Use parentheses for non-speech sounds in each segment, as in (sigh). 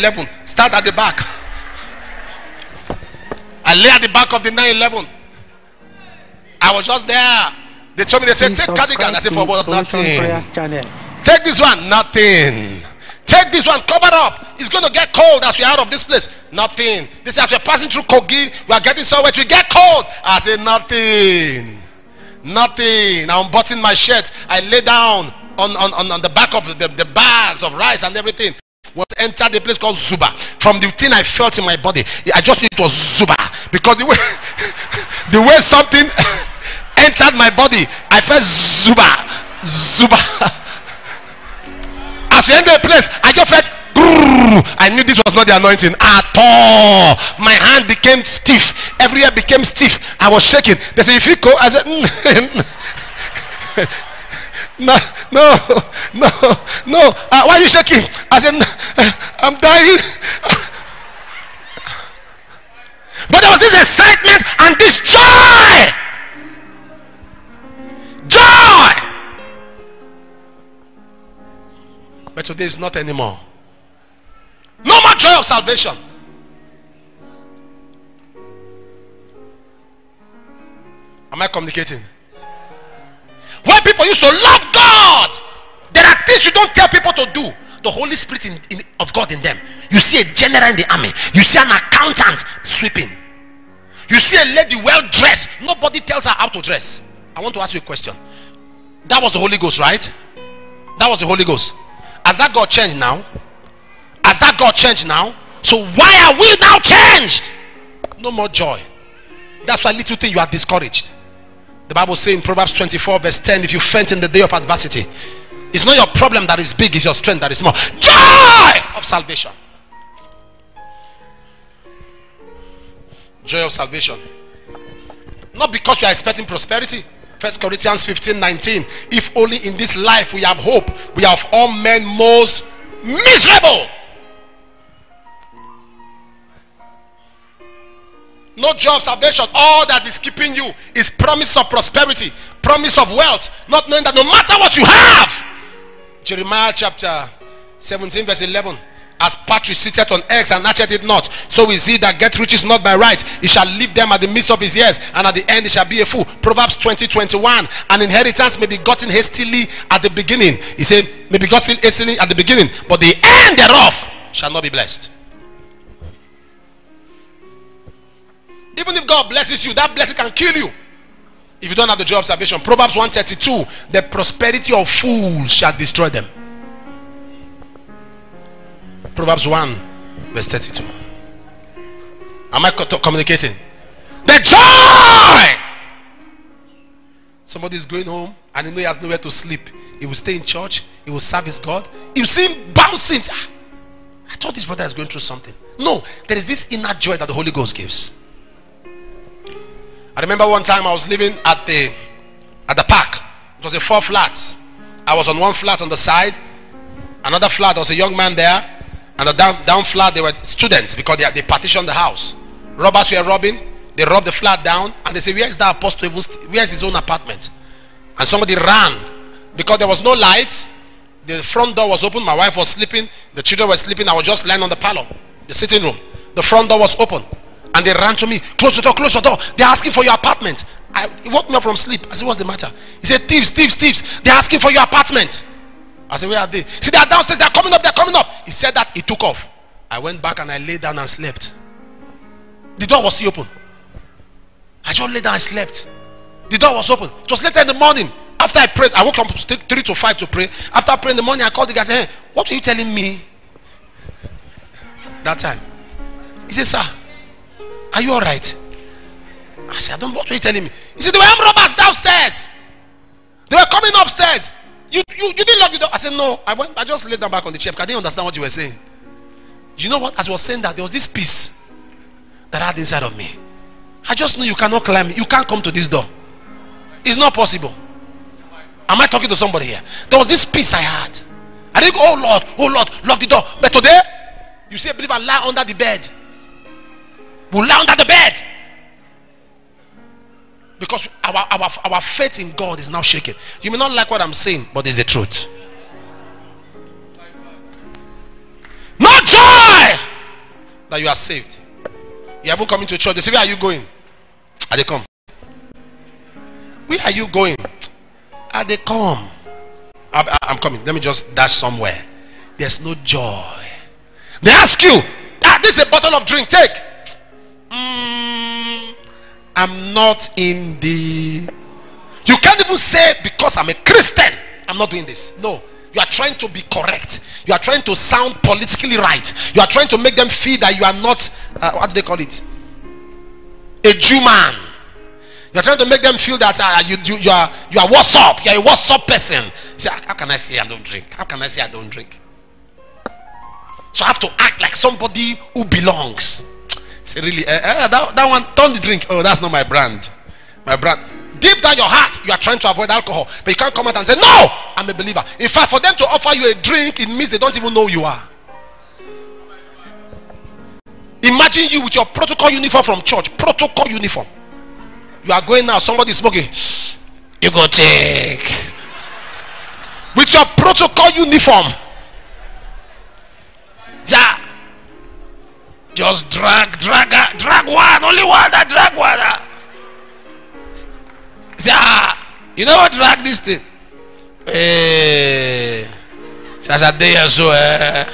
911. Start at the back. I lay at the back of the 911. I was just there. They told me, they said, Please take cardigan. I said, for what? Nothing. Take this one. Nothing. Take this one. Cover up. It's going to get cold as we're out of this place. Nothing. This is as we're passing through Kogi. We are getting somewhere. We get cold. I say, nothing. Nothing. I'm buttoning my shirt. I lay down on, on, on, on the back of the, the bags of rice and everything. Was entered the place called Zuba. From the thing I felt in my body, I just knew it was Zuba because the way (laughs) the way something (laughs) entered my body, I felt Zuba, Zuba. (laughs) As we entered the place, I just felt. I knew this was not the anointing at all. My hand became stiff. Every Everywhere became stiff. I was shaking. They said, "If you go," I said, "Mm." No, no, no, no. Uh, why are you shaking? I said, I'm dying. But there was this excitement and this joy. Joy. But today is not anymore. No more joy of salvation. Am I communicating? When people used to love God, there are things you don't tell people to do. The Holy Spirit in, in- of God in them. You see a general in the army. You see an accountant sweeping. You see a lady well dressed. Nobody tells her how to dress. I want to ask you a question. That was the Holy Ghost, right? That was the Holy Ghost. Has that God changed now? Has that God changed now? So why are we now changed? No more joy. That's why little thing you are discouraged. The Bible says in Proverbs 24, verse 10, if you faint in the day of adversity, it's not your problem that is big, it's your strength that is small. Joy of salvation. Joy of salvation. Not because you are expecting prosperity. First Corinthians 15, 19. If only in this life we have hope, we are of all men most miserable. No of salvation. All that is keeping you is promise of prosperity promise of wealth not knowing that no matter what you have. Jeremiah chapter 17 verse 11 as partridge sitteth on eggs and hatcheth it not so is he that get riches not by right. He shall leave them at the midst of his years and at the end he shall be a fool. Proverbs 20 21 an inheritance may be gotten hastily at the beginning. He said may be gotten hastily at the beginning but the end thereof shall not be blessed Even if God blesses you, that blessing can kill you. If you don't have the joy of salvation. Proverbs 132 The prosperity of fools shall destroy them. Proverbs 1, verse 32. Am I communicating? The joy! Somebody is going home and he know he has nowhere to sleep. He will stay in church, he will serve his God. You see him bouncing. Ah, I thought this brother is going through something. No, there is this inner joy that the Holy Ghost gives. I remember one time I was living at the at the park. It was a four flats. I was on one flat on the side, another flat there was a young man there, and the down, down flat they were students because they, they partitioned the house. Robbers were robbing. They robbed the flat down, and they say, "Where is that apostle? Where is his own apartment?" And somebody ran because there was no light. The front door was open. My wife was sleeping. The children were sleeping. I was just lying on the parlor, the sitting room. The front door was open. And they ran to me. Close the door, close the door. They're asking for your apartment. I, he woke me up from sleep. I said, What's the matter? He said, Thieves, thieves, thieves. They're asking for your apartment. I said, Where are they? See, they're downstairs. They're coming up. They're coming up. He said that. He took off. I went back and I lay down and slept. The door was still open. I just lay down and slept. The door was open. It was later in the morning. After I prayed, I woke up three to five to pray. After I prayed in the morning, I called the guy. I said, hey, "What were you telling me that time?" He said, "Sir, are you all right?" I said, "I don't. know What were you telling me?" He said, "There were robbers downstairs. They were coming upstairs. You, you, you didn't lock the door." I said, "No. I went. I just laid down back on the chair because I didn't understand what you were saying." You know what? As I was saying that, there was this peace that I had inside of me. I just knew you cannot climb. You can't come to this door. It's not possible. Am I talking to somebody here? There was this peace I had. I didn't go, oh Lord, oh Lord, lock the door. But today, you see a believer lie under the bed. Will lie under the bed. Because our, our, our faith in God is now shaken. You may not like what I'm saying, but it's the truth. No joy that you are saved. You haven't come into church. They say, Where are you going? Are they come? Where are you going? Are they come? I, am coming. Let me just dash somewhere. There's no joy. They ask you, ah, this is a bottle of drink. Take. Mm, I'm not in the. You can't even say because I'm a Christian, I'm not doing this. No. You are trying to be correct. You are trying to sound politically right. You are trying to make them feel that you are not, uh, what do they call it? A Jew man. You are trying to make them feel that uh, you, you, you, are, you are what's up. You are a what's up person. Say, how can I say I don't drink? How can I say I don't drink? So I have to act like somebody who belongs. Say, really, uh, uh, that, that one, turn the drink. Oh, that's not my brand. My brand. Deep down your heart you are trying to avoid alcohol but you can't come out and say no! I'm a believer. In fact for them to offer you a drink it means they don't even know you are. Imagine you with your protocol uniform from church. Protocol uniform. You are going now somebody smoking. You go take. With your protocol uniform. Yeah just drag drag drag one only one that drag one Say, ah, you what drag this thing? Hey, that's a day or so. Eh?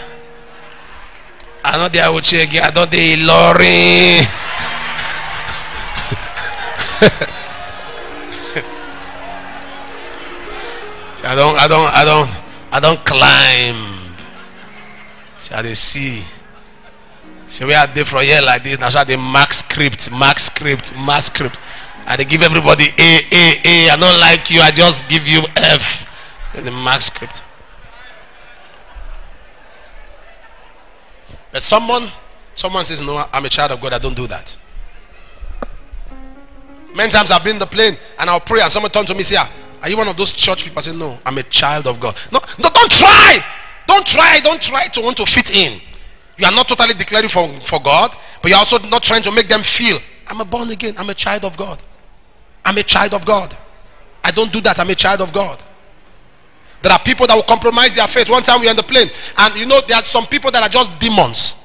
I know they are check. I know they lorry. (laughs) I don't, I don't, I don't, I don't climb. Shall they see? So we are there for here like this. Now, shall they mark script, mark script, mark script. I give everybody A, A, A. I don't like you. I just give you F in the mark script. But someone, someone says, No, I'm a child of God. I don't do that. Many times I've been in the plane and I'll pray and someone turn to me and say, ah, Are you one of those church people? I say, No, I'm a child of God. No, no, don't try. Don't try. Don't try to want to fit in. You are not totally declaring for, for God, but you're also not trying to make them feel, I'm a born again, I'm a child of God. I'm a child of God. I don't do that. I'm a child of God. There are people that will compromise their faith. One time we were on the plane, and you know, there are some people that are just demons.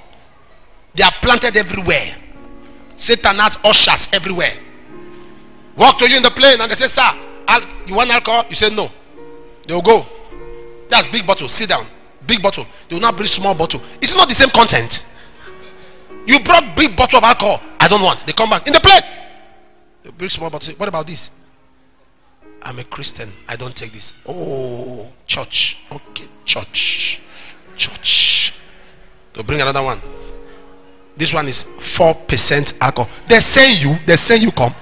They are planted everywhere. Satan has ushers everywhere. Walk to you in the plane, and they say, Sir, you want alcohol? You say, No. They will go. That's big bottle. Sit down. Big bottle. They will not bring small bottle. It's not the same content. You brought big bottle of alcohol. I don't want. They come back in the plate. They bring small bottle. What about this? I'm a Christian. I don't take this. Oh, church. Okay, church. Church. They'll bring another one. This one is 4% alcohol. They say you, they say you come.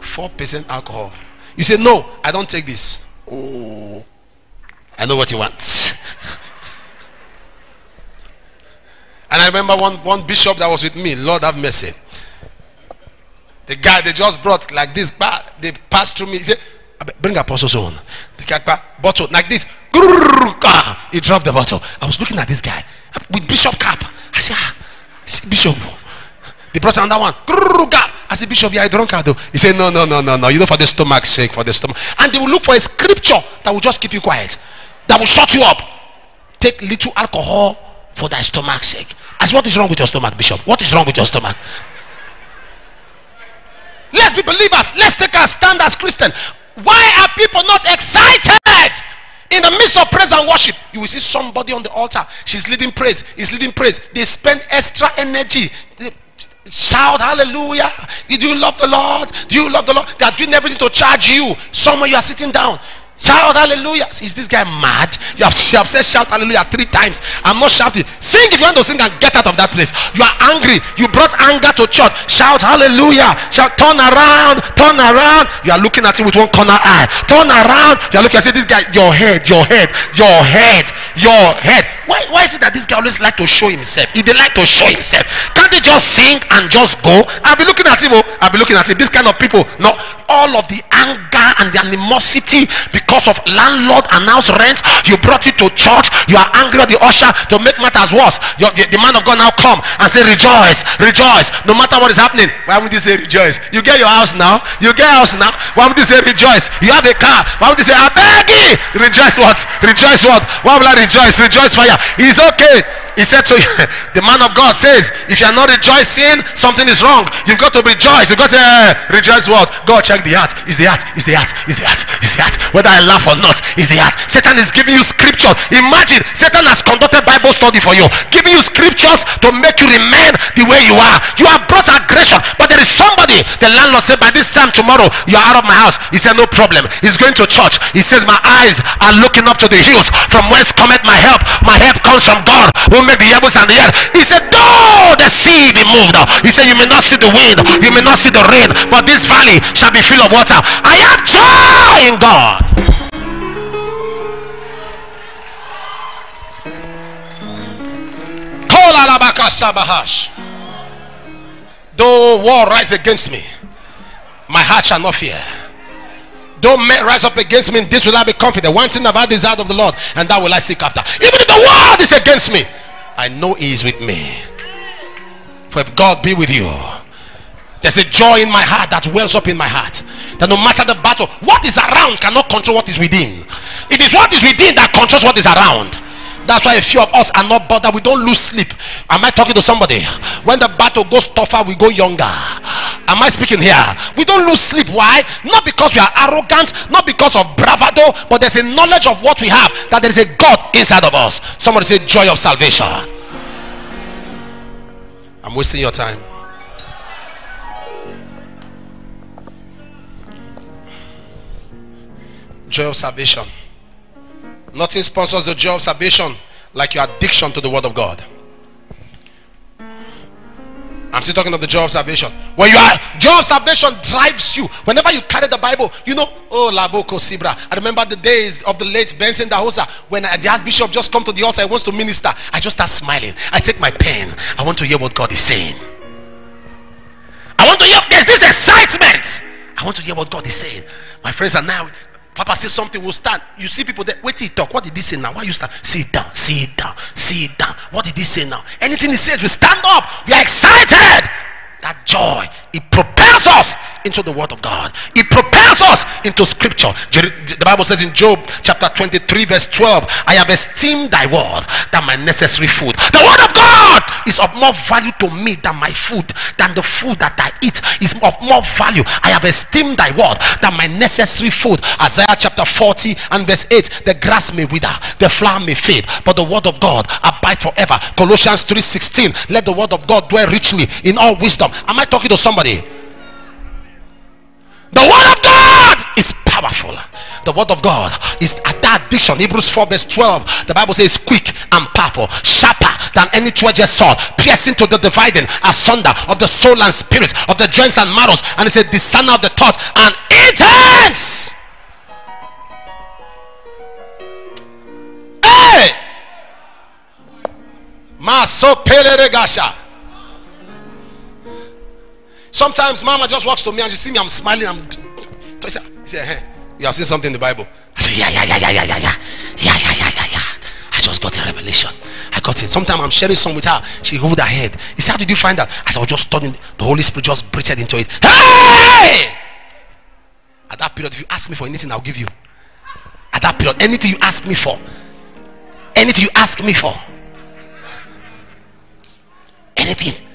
4% alcohol. You say, No, I don't take this. Oh, I know what he wants. and I remember one, one bishop that was with me. Lord have mercy. The guy they just brought like this, they passed through me. He said, Bring Apostle's own. The guy bottle like this. He dropped the bottle. I was looking at this guy with bishop cap. I said, ah, Bishop. They brought another one. I said, Bishop, yeah, I drunk though. He said, No, no, no, no, no. You know, for the stomach sake, for the stomach. And they will look for a scripture that will just keep you quiet, that will shut you up. Take little alcohol for thy stomach's sake. Said, What is wrong with your stomach, Bishop? What is wrong with your stomach? Let's be believers. Let's take our stand as Christian. Why are people not excited? In the midst of praise and worship, you will see somebody on the altar. She's leading praise. He's leading praise. They spend extra energy. They shout hallelujah. Do you love the Lord? Do you love the Lord? They are doing everything to charge you. Somewhere you are sitting down. Shout hallelujah. Is this guy mad? You have, you have said shout hallelujah three times. I'm not shouting. Sing if you want to sing and get out of that place. You are angry. You brought anger to church. Shout hallelujah. Shout turn around. Turn around. You are looking at him with one corner eye. Turn around. You are looking. I say this guy. Your head. Your head. Your head. Your head. Why, why is it that this guy always like to show himself? If they like to show himself, can't they just sing and just go? I'll be looking at him. Oh, I'll be looking at him. This kind of people. No, all of the anger and the animosity because of landlord announce rent you brought it to church you are angry at the usher to make matters worse. Your, the, the, man of god now come and say rejoice rejoice. No matter what is happening why would you say rejoice you get your house now. You get house now. Why would you say rejoice you have a car. Why would you say i beg you rejoice what? Rejoice what? Why will i rejoice? Rejoice fire. It's okay He said to you, (laughs) the man of God says, if you are not rejoicing, something is wrong. You've got to rejoice. You've got to uh, rejoice what? God check the heart. Is the heart? Is the heart? Is the heart? Is the heart? Whether I laugh or not, is the heart. Satan is giving you scripture. Imagine Satan has conducted Bible study for you, giving you scriptures to make you remain the way you are. You have brought aggression, but there is somebody. The landlord said, by this time tomorrow, you are out of my house. He said, no problem. He's going to church. He says, my eyes are looking up to the hills from whence cometh my help. My help comes from God who made the heavens and the earth. He said, though the sea be moved. He said, you may not see the wind, you may not see the rain, but this valley shall be full of water. I have joy in God. Though war rise against me, my heart shall not fear. Though men rise up against me, this will I be confident. One thing have about desired of the Lord, and that will I seek after. Even if the world is against me, I know He is with me. For if God be with you, there's a joy in my heart that wells up in my heart. That no matter the battle, what is around cannot control what is within. It is what is within that controls what is around. That's why a few of us are not bothered. We don't lose sleep. Am I talking to somebody? When the battle goes tougher, we go younger. Am I speaking here? We don't lose sleep. Why? Not because we are arrogant, not because of bravado, but there's a knowledge of what we have that there is a God inside of us. Somebody say, Joy of salvation. I'm wasting your time. Joy of salvation. Nothing sponsors the joy of salvation like your addiction to the word of God. I'm still talking of the joy of salvation. When you are joy of salvation drives you. Whenever you carry the Bible, you know, oh Laboko Sibra. I remember the days of the late Benson Idahosa when the Archbishop just come to the altar, he wants to minister. I just start smiling. I take my pen. I want to hear what God is saying. I want to hear there's this excitement. I want to hear what God is saying. My friends are now Papa says something, will stand. You see people there. Wait till he talk. What did he say now? Why you stand? Sit down, sit down, sit down. What did he say now? Anything he says, we stand up. We are excited. That joy, it propels us into the word of God. It propels us into scripture. The Bible says in Job chapter 23, verse 12, I have esteemed thy word than my necessary food. The word of God is of more value to me than my food, than the food that I eat is of more value. I have esteemed thy word than my necessary food. Isaiah chapter 40 and verse 8, the grass may wither, the flower may fade, but the word of God abide forever. Colossians 3:16, let the word of God dwell richly in all wisdom Am I talking to somebody? The word of God is powerful. The word of God is at that addiction. Hebrews 4 verse 12. The Bible says quick and powerful, sharper than any two-edged sword, piercing to the dividing asunder of the soul and spirit, of the joints and marrows, and it's a discerner of the thought and intense. Hey! Maso peleregasha. Sometimes mama just walks to me and she see me, I'm smiling. I'm so say, say hey, you have seen something in the Bible. I say, yeah, yeah, yeah, yeah, yeah, yeah, yeah, yeah, yeah, yeah, yeah. I just got a revelation. I got it. Sometimes I'm sharing some with her. She hold her head. He said, How did you find that? As I was just studying, the Holy Spirit just breathed into it. Hey! At that period, if you ask me for anything, I'll give you. At that period, anything you ask me for, anything you ask me for, anything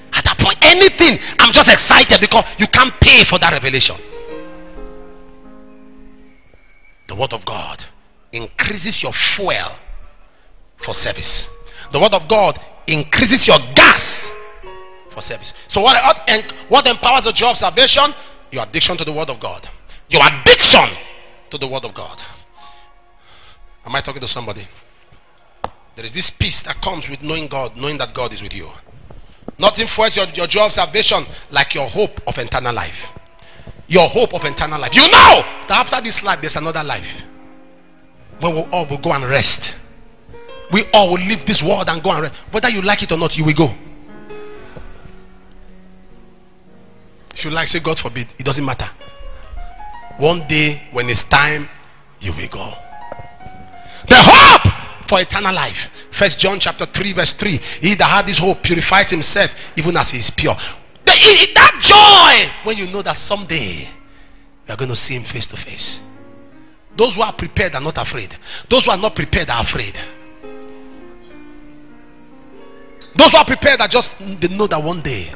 point anything i'm just excited because you can't pay for that revelation. The word of god increases your fuel for service. The word of god increases your gas for service. So what what empowers the joy of salvation? Your addiction to the word of god. Your addiction to the word of god. Am i talking to somebody? There is this peace that comes with knowing god knowing that god is with you Nothing fuels your, your joy of salvation like your hope of eternal life. Your hope of eternal life. You know that after this life, there's another life. When we all will go and rest. We all will leave this world and go and rest. Whether you like it or not, you will go. If you like, say, God forbid, it doesn't matter. One day, when it's time, you will go. The hope for eternal life. First John chapter 3, verse 3. He that had this hope purified himself, even as he is pure. The, that joy when you know that someday you are going to see him face to face. Those who are prepared are not afraid. Those who are not prepared are afraid. Those who are prepared are just they know that one day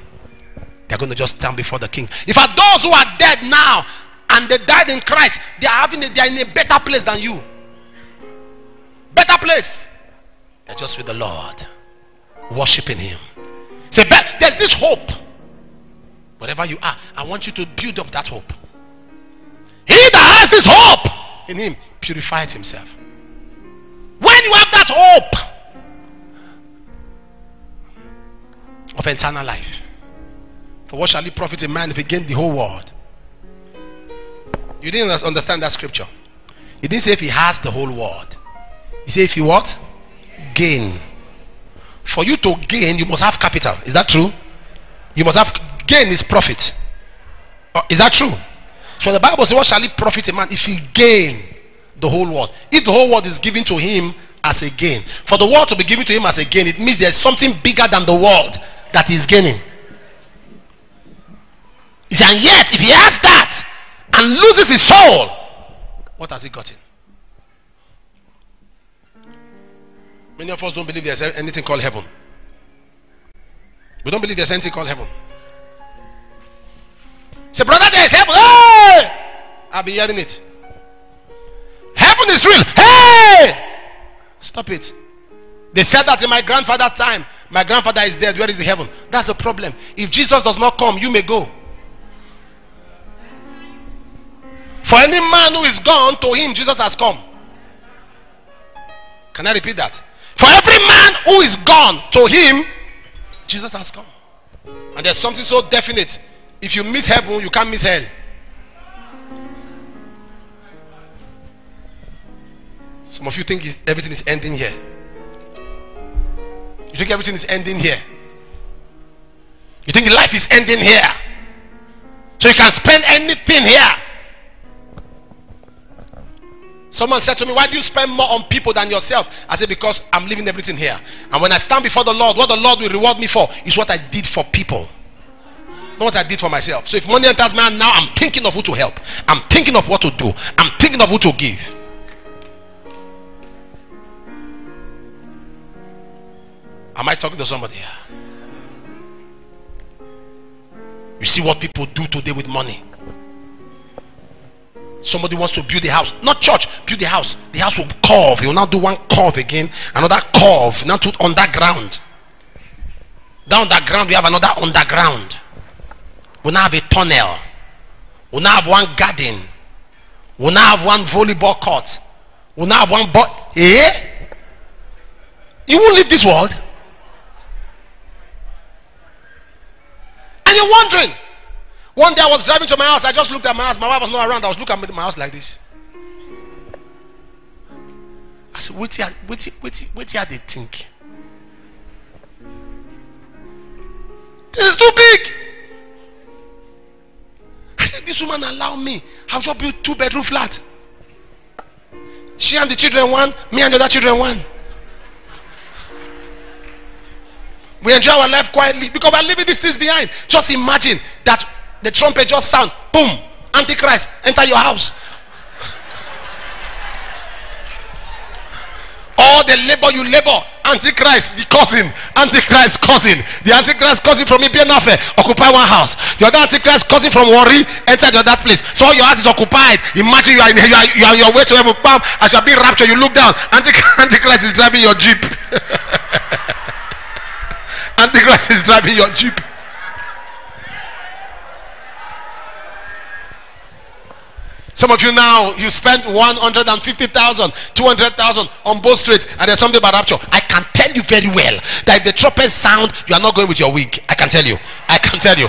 they're going to just stand before the king. If are those who are dead now and they died in Christ, they are having a, they are in a better place than you. Better place. They're just with the Lord, worshiping Him. Say, there's this hope. Whatever you are, I want you to build up that hope. He that has this hope in Him purified Himself. When you have that hope of eternal life, for what shall it profit a man if he gain the whole world? You didn't understand that scripture. He didn't say if he has the whole world. He said if he what? Gain. For you to gain, you must have capital. Is that true? You must have gain is profit. Oh, is that true? So the Bible says, What shall it profit a man if he gain the whole world? If the whole world is given to him as a gain, for the world to be given to him as a gain, it means there's something bigger than the world that he's gaining. And yet, if he has that and loses his soul, what has he gotten? Many of us don't believe there's anything called heaven. We don't believe there's anything called heaven. Say, brother, there's heaven. Hey! I'll be hearing it. Heaven is real. Hey! Stop it. They said that in my grandfather's time. My grandfather is dead. Where is the heaven? That's a problem. If Jesus does not come, you may go. For any man who is gone, to him Jesus has come. Can I repeat that? For every man who is gone, to him Jesus has come. And there's something so definite. If you miss heaven, you can't miss hell. Some of you think everything is ending here. You think everything is ending here. You think life is ending here. So you can spend anything here. Someone said to me, Why do you spend more on people than yourself? I said, Because I'm leaving everything here. And when I stand before the Lord, what the Lord will reward me for is what I did for people. Not what I did for myself. So if money enters my hand now, I'm thinking of who to help. I'm thinking of what to do. I'm thinking of who to give. Am I talking to somebody here? You see what people do today with money. Somebody wants to build a house, not church, build a house. The house will curve. Will now do one curve again, another curve, now to underground. Down the ground, we have another underground. We now have a tunnel. We now have one garden. We now have one volleyball court. We now have one but eh? You won't leave this world. And you're wondering, one day I was driving to my house. I just looked at my house. My wife was not around. I was looking at my house like this. I said, wait here, wait here, wait here, wait here they think. This is too big. I said, this woman allow me. I'll just build two bedroom flat. She and the children one, me and the other children one. We enjoy our life quietly because we're leaving these things behind. Just imagine that the trumpet just sound boom antichrist enter your house. All the labor you labor antichrist the cousin antichrist cousin. The antichrist cousin from Ibianafe occupy one house. The other antichrist cousin from Warri enter the other place. So your house is occupied. Imagine you are, in, you are, you are on your way to heaven. Bam! As you are being raptured you look down. Antichrist is driving your jeep. Antichrist is driving your jeep (laughs) Some of you now, you spent 150,000, 200,000 on both streets, and there's something about rapture. I can tell you very well that if the trumpet sound, you are not going with your wig. I can tell you. I can tell you.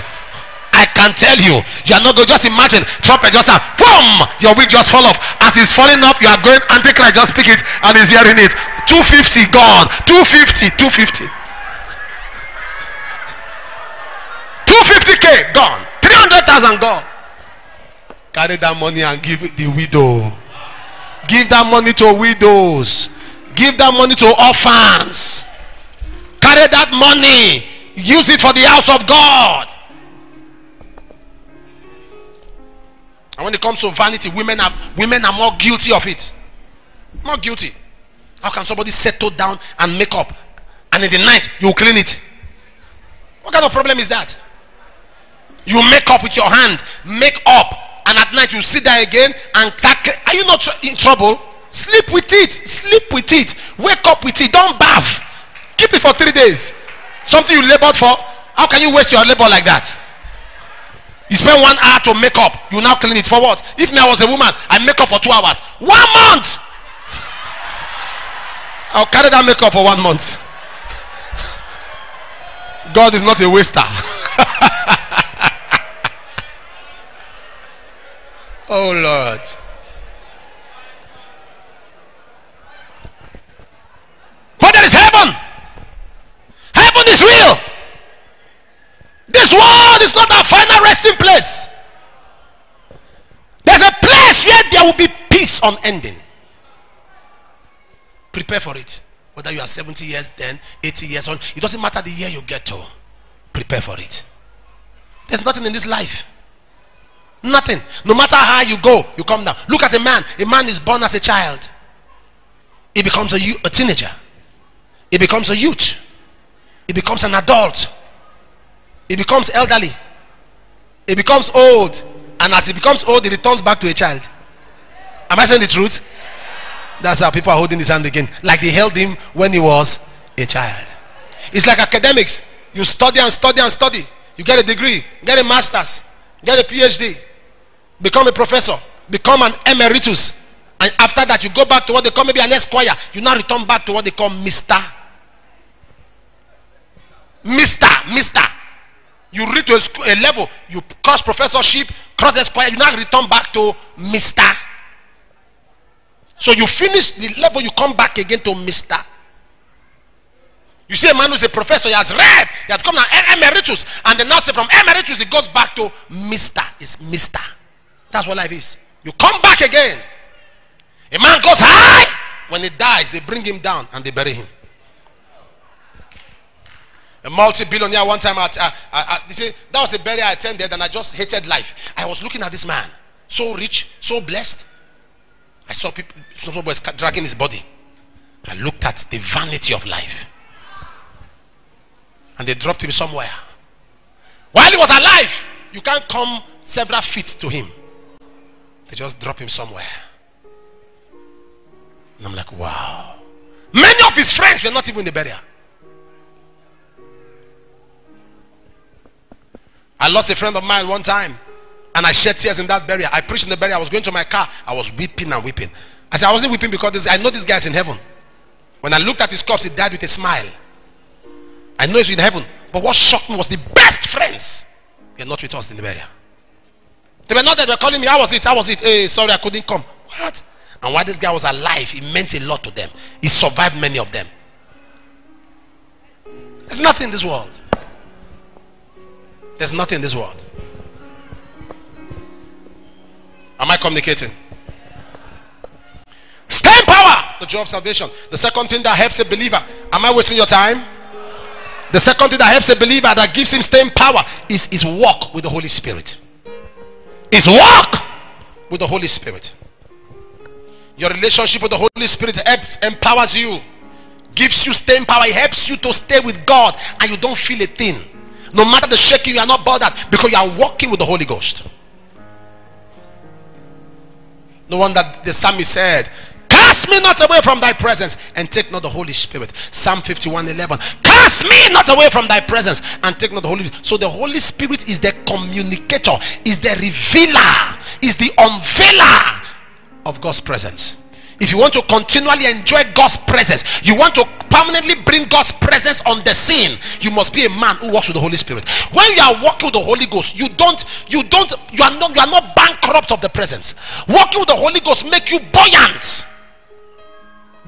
I can tell you, you are not going. Just imagine, trumpet just sound, boom, your wig just fall off. As it's falling off, you are going antichrist. Just speak it, and he's hearing it. 250 gone. 250, 250. 250k gone. 300,000 gone. Carry that money and give the widow. Give that money to widows. Give that money to orphans. Carry that money. Use it for the house of God. And when it comes to vanity, women are women are more guilty of it. More guilty. How can somebody settle down and make up and in the night you clean it. What kind of problem is that? You make up with your hand, make up, and at night you sit there again and. Are you not in trouble? Sleep with it. Sleep with it. Wake up with it. Don't bath. Keep it for three days. Something you labored for. How can you waste your labor like that? You spend one hour to make up. You now clean it for what? If me I was a woman, I make up for two hours. One month. (laughs) I'll carry that makeup for one month. (laughs) God is not a waster. (laughs) oh Lord. But there is heaven. Heaven is real. This world is not our final resting place. There's a place where there will be peace unending. Prepare for it. Whether you are 70 years then, 80 years on, it doesn't matter the year you get to. Prepare for it. There's nothing in this life. Nothing. No matter how you go, you come down. Look at a man. A man is born as a child. He becomes a, a teenager. He becomes a youth. He becomes an adult. He becomes elderly. He becomes old. And as he becomes old, he returns back to a child. Am I saying the truth? That's how people are holding his hand again. Like they held him when he was a child. It's like academics. You study and study and study. You get a degree, get a master's, get a PhD, become a professor, become an emeritus. And after that, you go back to what they call maybe an esquire. You now return back to what they call Mr. Mr. Mr. You reach to a, level, you cross professorship, cross esquire, you now return back to Mr. So you finish the level, you come back again to Mr. You see a man who's a professor, he has read, he has come an emeritus, and then now say from emeritus, he goes back to Mr. It's Mr. That's what life is. You come back again. A man goes high. When he dies, they bring him down and they bury him. A multi-billionaire one time, at, uh, uh, uh, say, that was a burial I attended and I just hated life. I was looking at this man, so rich, so blessed. I saw people, some was dragging his body. I looked at the vanity of life. And they dropped him somewhere. While he was alive, you can't come several feet to him. They just drop him somewhere. And I'm like, wow. Many of his friends were not even in the burial. I lost a friend of mine one time. And I shed tears in that burial. I preached in the burial. I was going to my car. I was weeping and weeping. I said, I wasn't weeping because this, I know this guy's in heaven. When I looked at his corpse, he died with a smile. I know he's in heaven. But what shocked me was the best friends were not with us in the burial. They were not there. They were calling me. How was it? How was it? Hey, sorry, I couldn't come. What? And while this guy was alive, he meant a lot to them. He survived many of them. There's nothing in this world. There's nothing in this world. Am I communicating? Stay power. The joy of salvation. The second thing that helps a believer. Am I wasting your time? The second thing that helps a believer that gives him staying power is his walk with the Holy Spirit. His walk with the Holy Spirit. Your relationship with the Holy Spirit helps, empowers you, gives you staying power. It helps you to stay with God and you don't feel a thing. No matter the shaking, you are not bothered because you are walking with the Holy Ghost. No wonder the psalmist said, Cast me not away from thy presence and take not the Holy Spirit. Psalm 51 11. Cast me not away from thy presence and take not the Holy. So the Holy Spirit is the communicator, is the revealer, is the unveiler of God's presence. If you want to continually enjoy God's presence, you want to permanently bring God's presence on the scene, you must be a man who walks with the Holy Spirit. When you are walking with the Holy Ghost, you don't, you don't, you are not, you are not bankrupt of the presence. Walking with the Holy Ghost make you buoyant.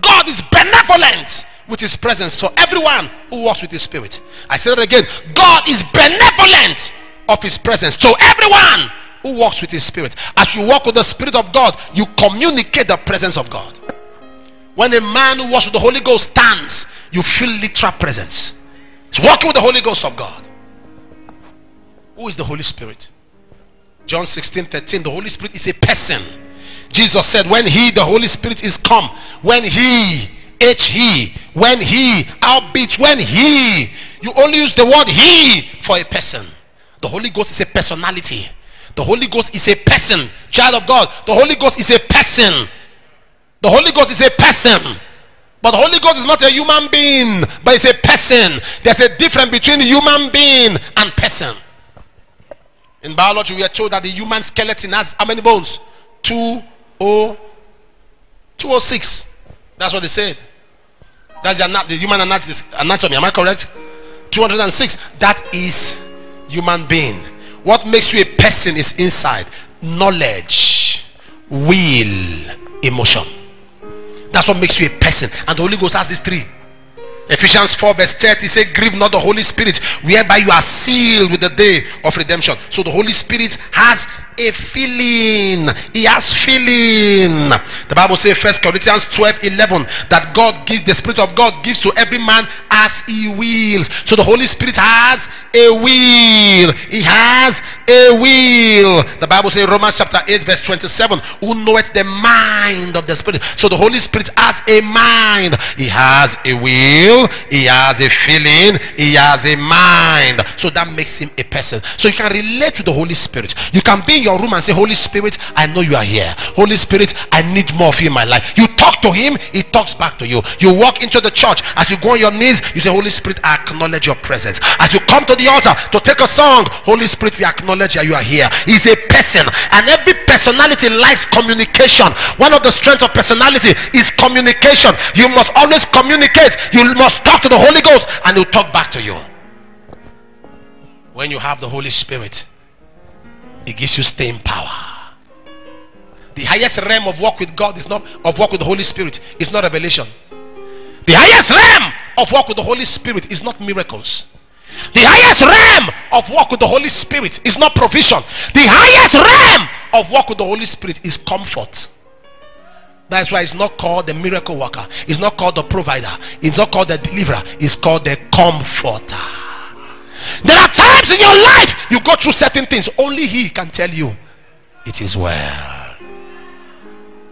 God is benevolent with his presence for everyone who walks with his spirit. I said it again. God is benevolent of his presence to everyone who walks with his spirit. As you walk with the spirit of God, you communicate the presence of God. When a man who walks with the Holy Ghost stands, you feel literal presence. He's walking with the Holy Ghost of God. Who is the Holy Spirit? John 16 13. The Holy Spirit is a person. Jesus said, When He, the Holy Spirit, is come, when He H he, when he, albeit when he. You only use the word he for a person. The Holy Ghost is a personality. The Holy Ghost is a person, child of God. The Holy Ghost is a person. The Holy Ghost is a person. But the Holy Ghost is not a human being, but it's a person. There's a difference between human being and person. In biology, we are told that the human skeleton has how many bones? Two o two o six. That's what they said. That's the, the human anatomy. Am I correct? 206. That is human being. What makes you a person is inside knowledge, will, emotion. That's what makes you a person. And the Holy Ghost has these three. Ephesians 4 verse 30 say, Grieve not the Holy Spirit, whereby you are sealed with the day of redemption. So the Holy Spirit has a feeling. He has feeling. The Bible says First Corinthians 12 11 that God gives the Spirit of God gives to every man as he wills. So the Holy Spirit has a will. He has a will. The Bible says Romans chapter 8 verse 27 who knoweth the mind of the Spirit. So the Holy Spirit has a mind. He has a will. He has a feeling. He has a mind. So that makes him a person. So you can relate to the Holy Spirit. You can be in your room and say, Holy Spirit, I know you are here. Holy Spirit, I need more of you in my life. You talk to him, he talks back to you. You walk into the church. As you go on your knees, you say, Holy Spirit, I acknowledge your presence. As you come to the altar to take a song, Holy Spirit, we acknowledge that you are here. He's a person, and every personality likes communication. One of the strengths of personality is communication. You must always communicate. You must talk to the Holy Ghost, and he'll talk back to you. When you have the Holy Spirit, it gives you staying power. The highest realm of work with God is not of work with the Holy Spirit is not revelation. The highest realm of work with the Holy Spirit is not miracles. The highest realm of work with the Holy Spirit is not provision. The highest realm of work with the Holy Spirit is comfort. That's why it's not called the miracle worker. It's not called the provider. It's not called the deliverer. It's called the comforter. There are times in your life you go through certain things. Only He can tell you it is well.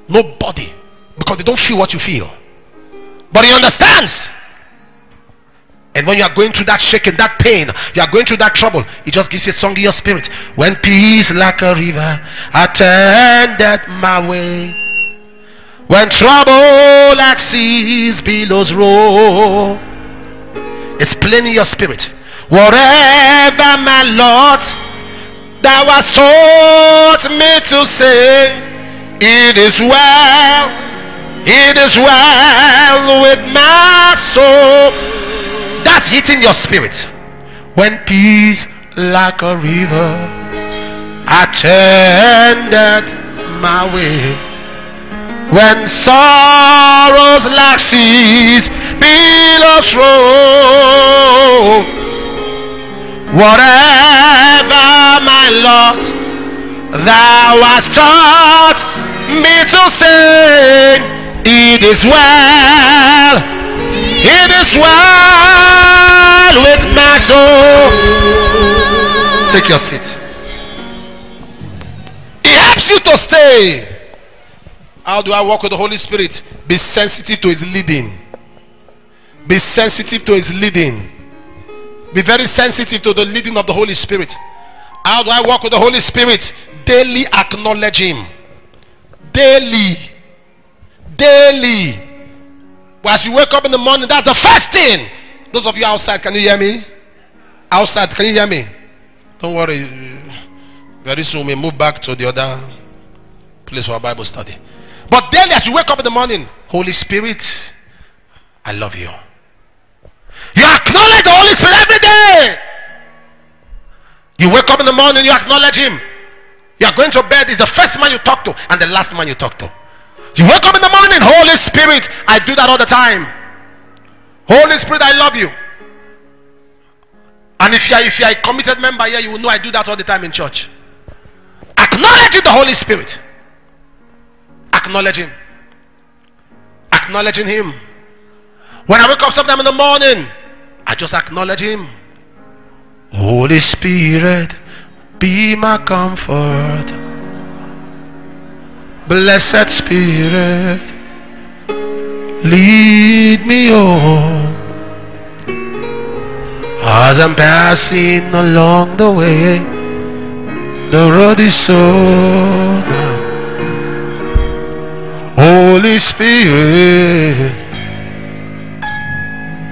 Nobody, because they don't feel what you feel, but He understands. And when you are going through that shaking, that pain, you are going through that trouble, it just gives you a song in your spirit. When peace like a river attended my way, when trouble like seas billows roll, it's playing in your spirit. Whatever my Lord thou hast taught me to say, it is well, it is well with my soul. That's hitting your spirit. When peace like a river attended my way. When sorrows like seas billows roll Whatever my lot, thou hast taught me to sing. it is well, it is well with my soul. Take your seat. It helps you to stay. How do I walk with the Holy Spirit? Be sensitive to His leading. Be sensitive to His leading be very sensitive to the leading of the Holy Spirit. How do I walk with the Holy Spirit? Daily acknowledge Him. Daily. Daily. as you wake up in the morning, that's the first thing. Those of you outside, can you hear me? Outside, can you hear me? Don't worry. Very soon we move back to the other place for Bible study. But daily, as you wake up in the morning, Holy Spirit, I love you. You acknowledge the Holy Spirit every day. You wake up in the morning, you acknowledge Him. You are going to bed, is the first man you talk to and the last man you talk to. You wake up in the morning, Holy Spirit. I do that all the time. Holy Spirit, I love you. And if you are if you are a committed member here, you will know I do that all the time in church. Acknowledging the Holy Spirit. Acknowledge Him. Acknowledging Him. When I wake up sometime in the morning, I just acknowledge Him. Holy Spirit, be my comfort. Blessed Spirit, lead me on as I'm passing along the way. The road is so Holy Spirit,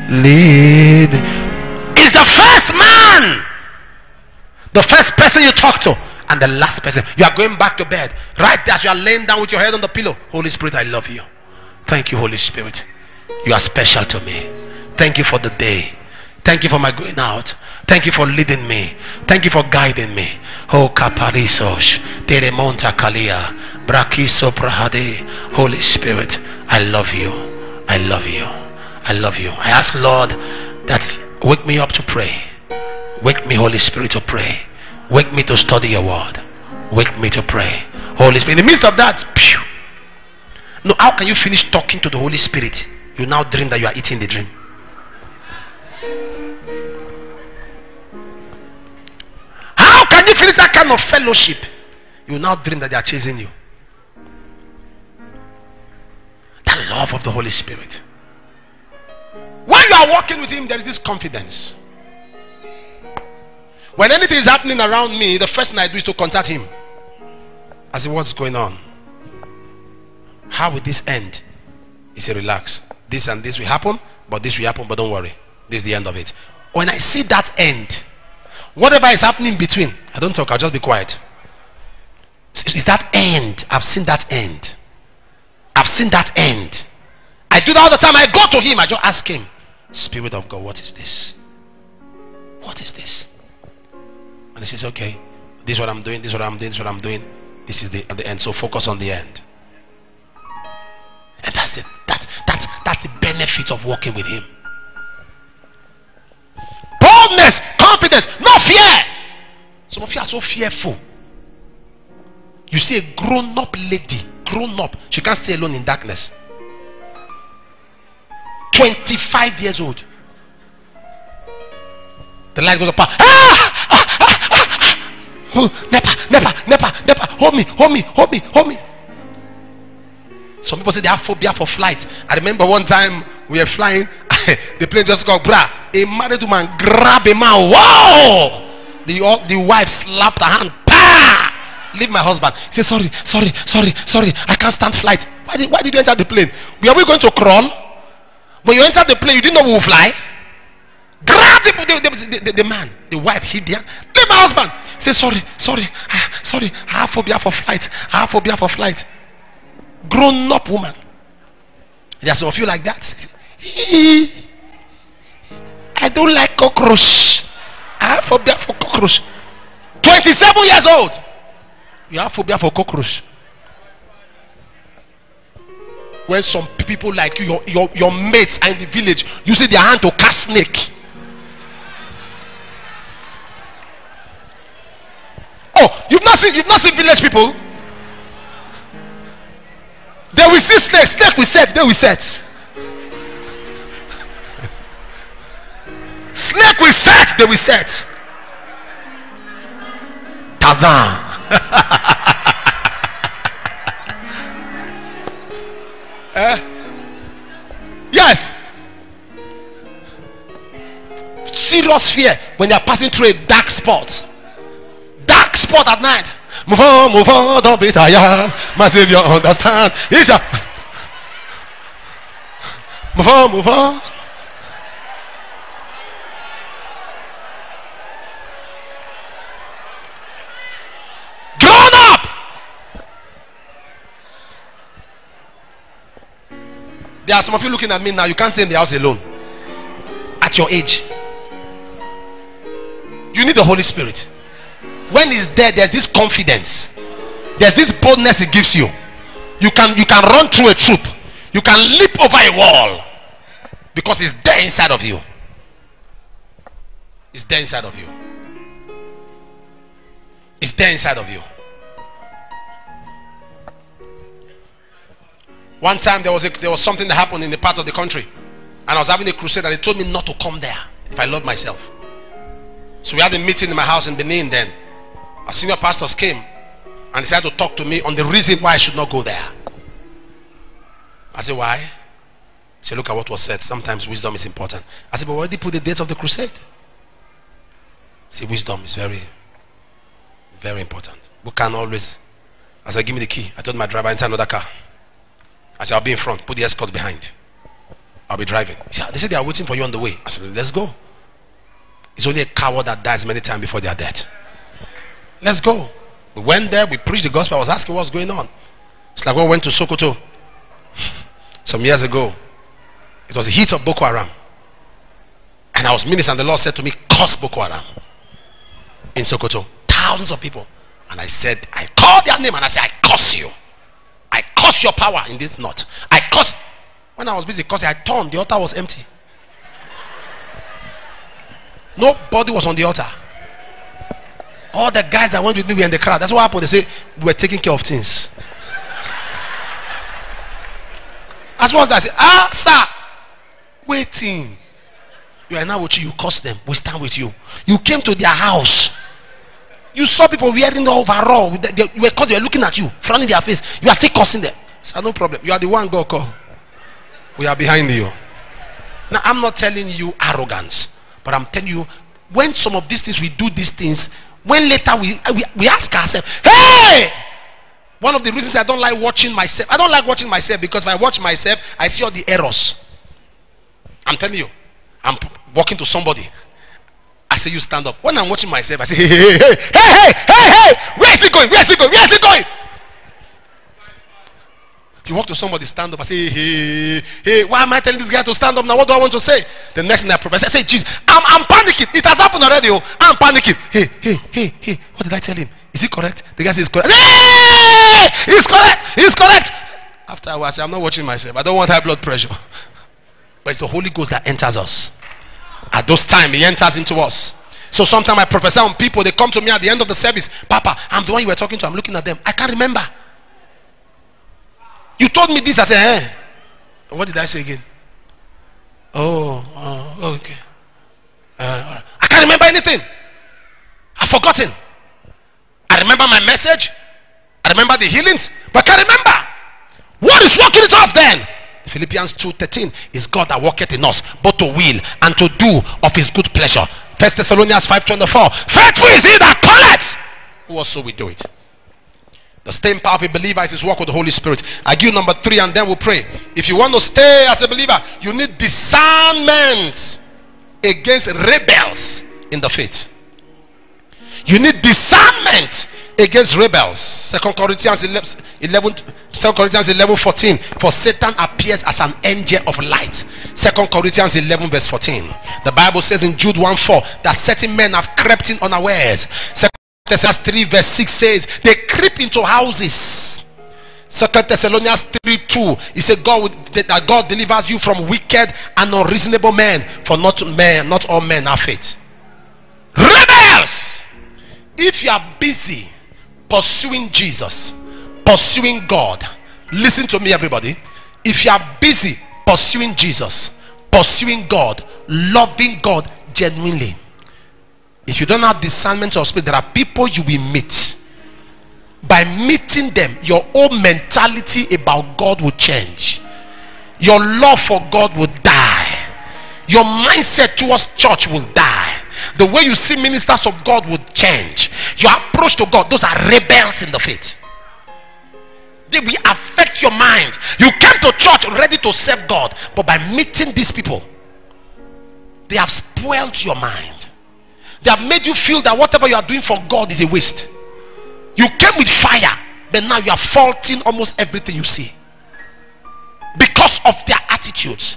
lead. Is the first man, the first person you talk to, and the last person. You are going back to bed. Right there, as you are laying down with your head on the pillow. Holy Spirit, I love you. Thank you, Holy Spirit. You are special to me. Thank you for the day. Thank you for my going out. Thank you for leading me. Thank you for guiding me. Oh Kaparisosh. Teremonta Kalia. Brakiso Prahade. Holy Spirit, I love you. I love you. I love you. I ask Lord that wake me up to pray. Wake me, Holy Spirit, to pray. Wake me to study your word. Wake me to pray. Holy Spirit. In the midst of that, pew, no, how can you finish talking to the Holy Spirit? You now dream that you are eating the dream. How can you finish that kind of fellowship? You now dream that they are chasing you. The love of the Holy Spirit. When you are walking with Him, there is this confidence. When anything is happening around me, the first thing I do is to contact Him. I say, What's going on? How will this end? He said, Relax. This and this will happen, but this will happen, but don't worry. This is the end of it. When I see that end, whatever is happening between, I don't talk, I'll just be quiet. Is that end? I've seen that end. I've seen that end. I do that all the time. I go to him, I just ask him, Spirit of God, what is this? What is this? And he says, Okay, this is what I'm doing, this is what I'm doing, this is what I'm doing. This is the, the end. So focus on the end. And that's it. That, that's, that's the benefit of walking with him. Boldness, confidence, no fear. Some of you are so fearful. You see a grown up lady, grown up, she can't stay alone in darkness. 25 years old. The light goes up. Ah! ah, ah, ah, ah. Oh. Hold me, hold me, hold me, hold me. Some people say they have phobia for flight. I remember one time we were flying, (laughs) the plane just got bra. A married woman grabbed a man. Wow! The, the wife slapped her hand. Pa! Leave my husband. Say, Sorry, sorry, sorry, sorry. I can't stand flight. Why did, why did you enter the plane? Were we going to crawl? When you entered the plane, you didn't know we would fly. Grab the, the, the, the, man, the wife hid there. Leave my husband. Say, Sorry, sorry, ah, sorry. I have phobia for flight. I have phobia for flight grown up woman. There are some of you like that. I don't like cockroach. I have phobia for cockroach. 27 years old. You have phobia for cockroach. When some people like you, your, your, your mates are in the village using their hand to catch snake. Oh, you've not seen you've not seen village people they will see snake. Snake will set. They will set. Snake will set. They will set. Tarzan. (laughs) eh? Yes. Serious fear when they are passing through a dark spot. Dark spot at night. Move on, move on, don't be tired. My Savior understand. He's a (laughs) move on, move on. Grown up. There are some of you looking at me now. You can't stay in the house alone. At your age, you need the Holy Spirit. When he's there there's this confidence. There's this boldness he gives you. You can you can run through a troop. You can leap over a wall. Because it's there inside of you. It's there inside of you. It's there inside of you one time there was a, there was something that happened in the part of the country and i was having a crusade and they told me not to come there if i love myself so we had a meeting in my house in benin then our senior pastors came and decided to talk to me on the reason why I should not go there. I said, Why? He said, Look at what was said. Sometimes wisdom is important. I said, But where did put the date of the crusade? See, wisdom is very, very important. We can always. I said, Give me the key. I told my driver, enter another car. I said, I'll be in front. Put the escort behind. I'll be driving. Said, they said they are waiting for you on the way. I said, Let's go. It's only a coward that dies many times before they are dead. Let's go. We went there, we preached the gospel. I was asking what's going on. It's like when we went to Sokoto (laughs) some years ago. It was the heat of Boko Haram. And I was ministering, and the Lord said to me, Curse Boko Haram in Sokoto. Thousands of people. And I said, I called their name and I said, I curse you. I curse your power in this knot. I curse. When I was busy cursing, I turned, the altar was empty. Nobody was on the altar. All the guys that went with me were in the crowd. That's what happened. They say we were taking care of things. As well as that, I said, ah, sir, waiting. You are now with you, you curse them. We stand with you. You came to their house. You saw people wearing the overall. They, they, because they were looking at you, frowning their face. You are still cursing them. So no problem. You are the one God call. We are behind you. Now I'm not telling you arrogance, but I'm telling you when some of these things we do these things, when later we we, we ask ourselves, hey. One of the reasons I don't like watching myself, I don't like watching myself because if I watch myself, I see all the errors. I'm telling you, I'm walking to somebody. I say, You stand up. When I'm watching myself, I say, Hey, hey, hey, hey, hey, hey, hey, where is he going? Where is he going? Where is he going? You walk to somebody, stand up. I say, hey, hey, why am I telling this guy to stand up now? What do I want to say? The next thing I profess, I say, Jesus, I'm, I'm panicking. It has happened already. Oh. I'm panicking. Hey, hey, hey, hey, what did I tell him? Is he correct? The guy says, correct. Hey, he's correct. He's correct. After I say, I'm not watching myself. I don't want high blood pressure. But it's the Holy Ghost that enters us. At those times, He enters into us. So sometimes I prophesy on people, they come to me at the end of the service. Papa, I'm the one you were talking to. I'm looking at them. I can't remember. You told me this. I said, eh. What did I say again? Oh, oh okay. Uh, I can't remember anything. I've forgotten. I remember my message. I remember the healings, but I can't remember. What is working in us then? Philippians 2:13 is God that worketh in us, both to will and to do of his good pleasure. First Thessalonians 5:24. Faithful is he that calleth, who also will do it. The staying power of a believer is his work with the Holy Spirit. I give number three, and then we'll pray. If you want to stay as a believer, you need discernment against rebels in the faith. You need discernment against rebels. Second Corinthians 11, 11 2 Corinthians 11 14. For Satan appears as an angel of light. Second Corinthians 11 verse 14. The Bible says in Jude 1 4 that certain men have crept in unawares. Second Thessalonians 3 verse 6 says they creep into houses. Second Thessalonians 3 2. He said, God that God delivers you from wicked and unreasonable men, for not men, not all men are faith. Rebels! If you are busy pursuing Jesus, pursuing God, listen to me, everybody. If you are busy pursuing Jesus, pursuing God, loving God genuinely, if you don't have discernment of spirit, there are people you will meet. By meeting them, your whole mentality about God will change. Your love for God will die. Your mindset towards church will die. The way you see ministers of God will change. Your approach to God, those are rebels in the faith. They will affect your mind. You came to church ready to serve God, but by meeting these people, they have spoiled your mind. They have made you feel that whatever you are doing for God is a waste. You came with fire, but now you are faulting almost everything you see because of their attitudes.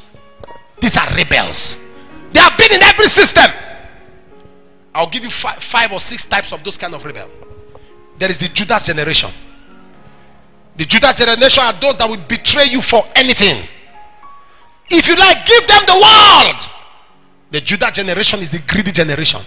These are rebels. They have been in every system. I'll give you five, five or six types of those kind of rebel. There is the Judas generation. The Judas generation are those that will betray you for anything. If you like, give them the world. The Judas generation is the greedy generation.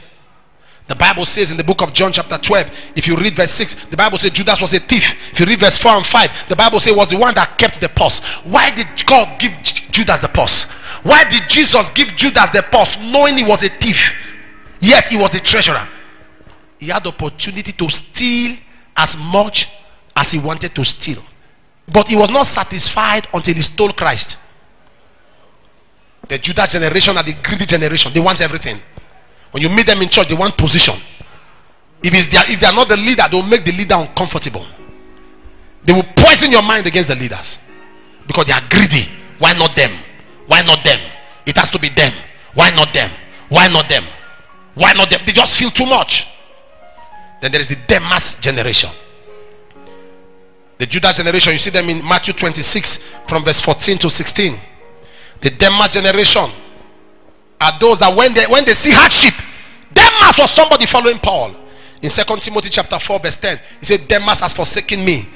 The Bible says in the book of John, chapter 12, if you read verse 6, the Bible says Judas was a thief. If you read verse 4 and 5, the Bible says was the one that kept the purse. Why did God give Judas the purse? Why did Jesus give Judas the purse knowing he was a thief? Yet he was the treasurer. He had the opportunity to steal as much as he wanted to steal. But he was not satisfied until he stole Christ. The Judas generation are the greedy generation. They want everything. When you meet them in church, they want position. If, it's their, if they are not the leader, they will make the leader uncomfortable. They will poison your mind against the leaders because they are greedy. Why not them? Why not them? It has to be them. Why not them? Why not them? Why not them? They just feel too much. Then there is the Demas generation. The Judas generation, you see them in Matthew 26 from verse 14 to 16. The Demas generation are those that when they when they see hardship, Demas was somebody following Paul. In Second Timothy chapter 4, verse 10, he said, Demas has forsaken me,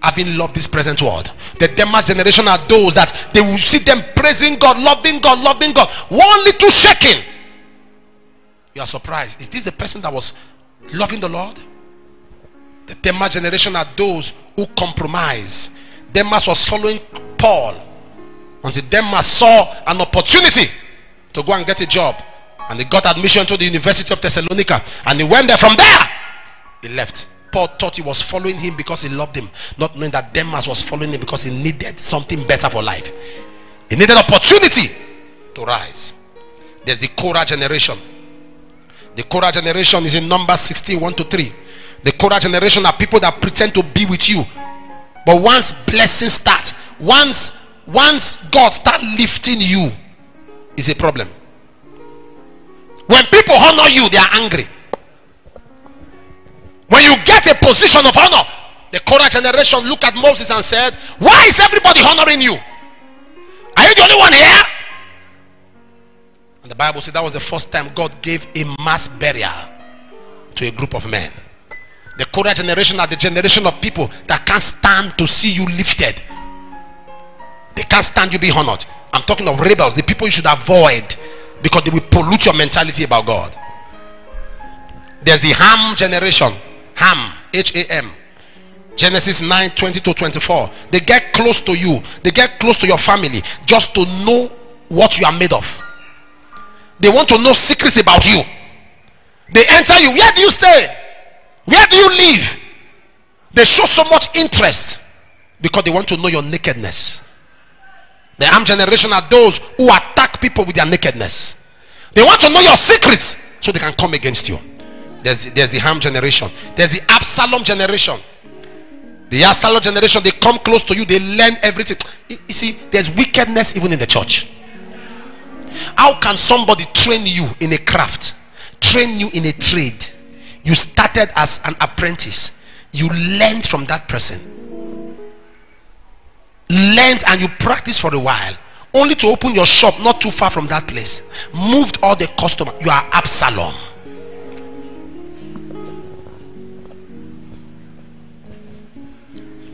having loved this present world. The Demas generation are those that they will see them praising God, loving God, loving God, one little shaking. You are surprised. Is this the person that was loving the Lord? The Demas generation are those who compromise. Demas was following Paul until Demas saw an opportunity to go and get a job. And he got admission to the University of Thessalonica. And he went there. From there, he left. Paul thought he was following him because he loved him, not knowing that Demas was following him because he needed something better for life. He needed opportunity to rise. There's the Korah generation. The Korah generation is in number 16, 1 to 3. The Korah generation are people that pretend to be with you. But once blessings start, once once God start lifting you, is a problem. When people honor you, they are angry. When you get a position of honor, the Korah generation look at Moses and said, Why is everybody honoring you? Are you the only one here? And the Bible said that was the first time God gave a mass burial to a group of men. The Korah generation are the generation of people that can't stand to see you lifted. They can't stand you be honored. I'm talking of rebels, the people you should avoid because they will pollute your mentality about God. There's the Ham generation. Ham, H A M. Genesis 9 20 to 24. They get close to you, they get close to your family just to know what you are made of. They want to know secrets about you. They enter you. Where do you stay? Where do you live? They show so much interest because they want to know your nakedness. The Ham generation are those who attack people with their nakedness. They want to know your secrets so they can come against you. There's the, there's the Ham generation. There's the Absalom generation. The Absalom generation, they come close to you, they learn everything. You see, there's wickedness even in the church. How can somebody train you in a craft, train you in a trade? You started as an apprentice, you learned from that person, learned and you practiced for a while, only to open your shop not too far from that place, moved all the customer. You are Absalom.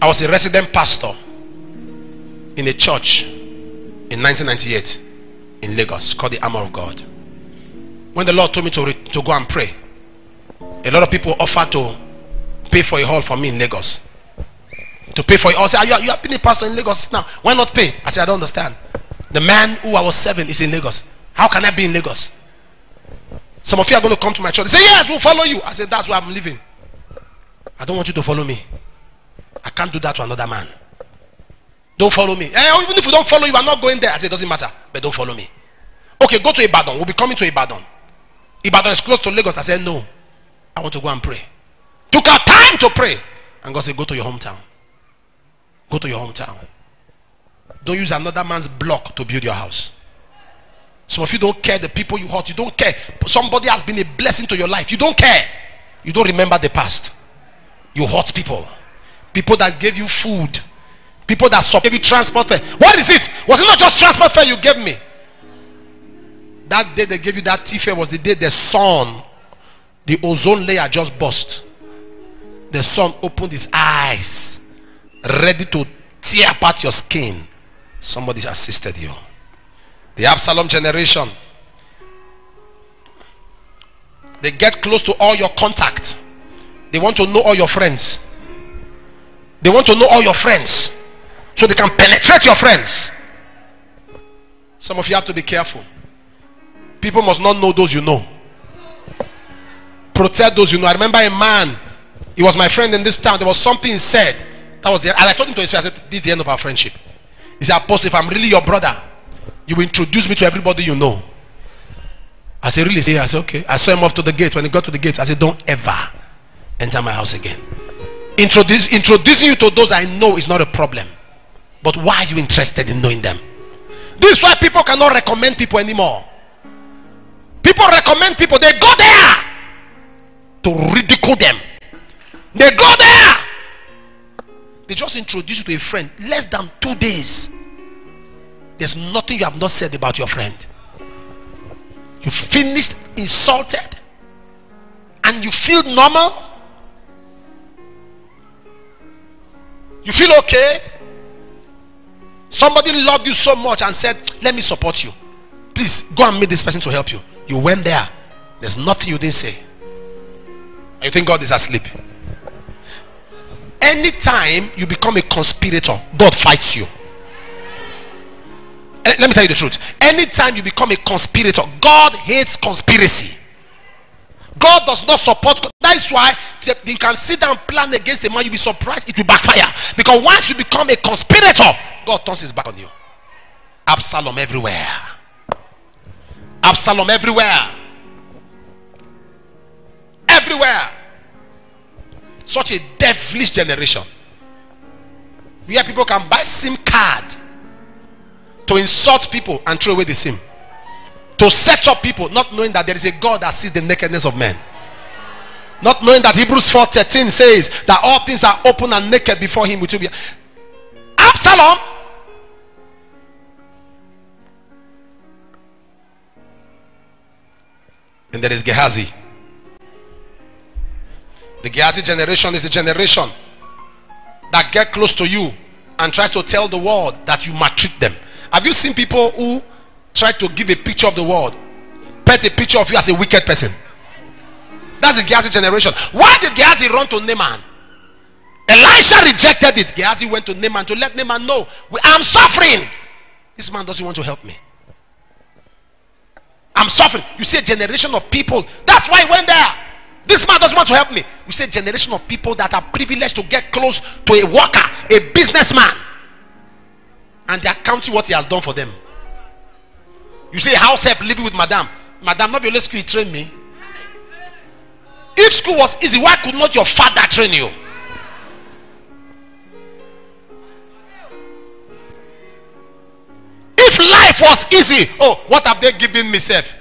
I was a resident pastor in a church in 1998 in Lagos called the Armor of God. When the Lord told me to, to go and pray, a lot of people offer to pay for a hall for me in Lagos. To pay for it. I say, you, you have been a pastor in Lagos now. Why not pay? I said, I don't understand. The man who I was serving is in Lagos. How can I be in Lagos? Some of you are going to come to my church. They say, Yes, we'll follow you. I said, That's where I'm living. I don't want you to follow me. I can't do that to another man. Don't follow me. Eh, even if you don't follow you, I'm not going there. I said, It doesn't matter. But don't follow me. Okay, go to Ibadan. We'll be coming to Ibadan. Ibadan is close to Lagos. I said, No. I want to go and pray. Took our time to pray. And God said, Go to your hometown. Go to your hometown. Don't use another man's block to build your house. Some of you don't care the people you hurt. You don't care. Somebody has been a blessing to your life. You don't care. You don't remember the past. You hurt people. People that gave you food. People that gave you transport fare. What is it? Was it not just transport fare you gave me? That day they gave you that tea fare was the day the sun, the ozone layer just burst. The sun opened his eyes, ready to tear apart your skin. Somebody assisted you. The Absalom generation. They get close to all your contacts. They want to know all your friends. They want to know all your friends. So they can penetrate your friends. Some of you have to be careful. People must not know those you know. Protect those you know. I remember a man, he was my friend in this town. There was something he said. That was the and I told him to his face, I said, This is the end of our friendship. He said, Apostle, if I'm really your brother, You will introduce me to everybody you know. I said, Really? I said, Okay. I saw him off to the gate. When he got to the gate, I said, Don't ever enter my house again. Introduce, introducing you to those I know is not a problem. But why are you interested in knowing them? This is why people cannot recommend people anymore. People recommend people, they go there to ridicule them. They go there. They just introduce you to a friend. Less than two days. There's nothing you have not said about your friend. You finished insulted and you feel normal. You feel okay. Somebody loved you so much and said, Let me support you. Please go and meet this person to help you. You went there. There's nothing you didn't say. You think God is asleep. Anytime you become a conspirator, God fights you. Eh, let me tell you the truth. Anytime you become a conspirator, God hates conspiracy. God does not support. That is why you can sit down plan against a man. You'll be surprised it will backfire. Because once you become a conspirator, God turns his back on you. Absalom everywhere. Absalom everywhere. Everywhere. Such a devilish generation. Where people can buy SIM card to insult people and throw away the SIM to set up people not knowing that there is a God that sees the nakedness of men. Not knowing that Hebrews 4:13 says that all things are open and naked before him which will be Absalom and there is Gehazi. The Gehazi generation is the generation that get close to you and tries to tell the world that you maltreat them. Have you seen people who try to give a picture of the world, paint a picture of you as a wicked person. That's the Gehazi generation. Why did Gehazi run to Naaman? Elisha rejected it. Gehazi went to Naaman to let Naaman know, I'm suffering. This man doesn't want to help me. I'm suffering. You see a generation of people. That's why he went there. This man doesn't want to help me. We say generation of people that are privileged to get close to a worker, a businessman. And they are counting what he has done for them. You say house help living with madam. Madam, not be only school train me. If school was easy, why could not your father train you? If life was easy, oh, what have they given me, self?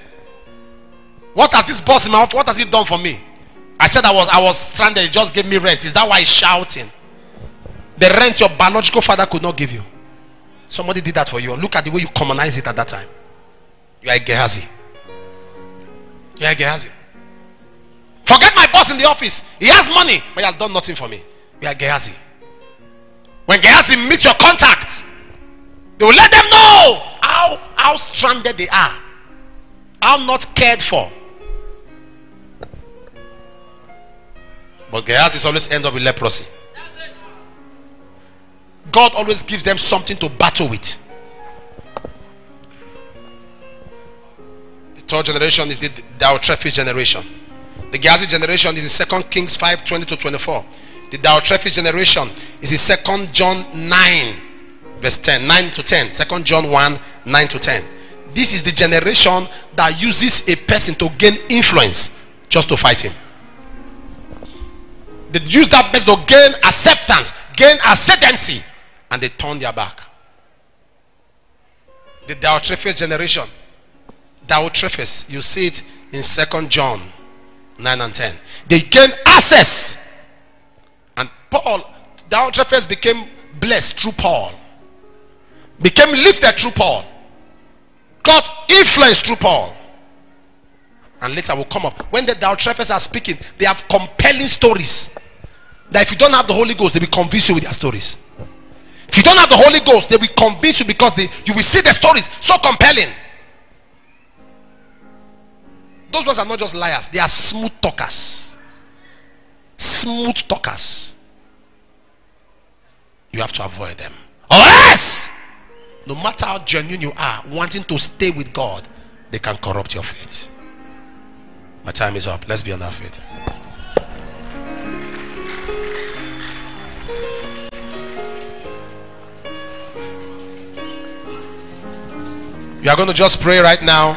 What has this boss in my office? What has he done for me? I said I was I was stranded. He just gave me rent. Is that why he's shouting? The rent your biological father could not give you. Somebody did that for you. Look at the way you commonize it at that time. You are a Gehazi. You are a Gehazi. Forget my boss in the office. He has money, but he has done nothing for me. You are Gehazi. When Gehazi meets your contact, they will let them know how, how stranded they are, how not cared for. But Gehazi always end up with leprosy. God always gives them something to battle with. The Third generation is the Diotrephes generation. The Gehazi generation is in second Kings 5 20 to 24. The Diotrephes generation is in second John 9 verse 10 9 to 10. Second John 1 9 to 10. This is the generation that uses a person to gain influence just to fight him. They use that person to gain acceptance, gain ascendancy, and they turn their back. The Diotrephes generation Diotrephes. You see it in Second John 9 and 10. They gain access. And Paul, Diotrephes became blessed through Paul. Became lifted through Paul. Got influence through Paul. And later will come up. When the Diotrephes are speaking, they have compelling stories. That if you don't have the Holy Ghost, they will convince you with their stories. If you don't have the Holy Ghost, they will convince you because they, you will see the stories so compelling. Those ones are not just liars, they are smooth talkers. Smooth talkers. You have to avoid them. Or else, no matter how genuine you are, wanting to stay with God, they can corrupt your faith. My time is up. Let's be on our feet. You are going to just pray right now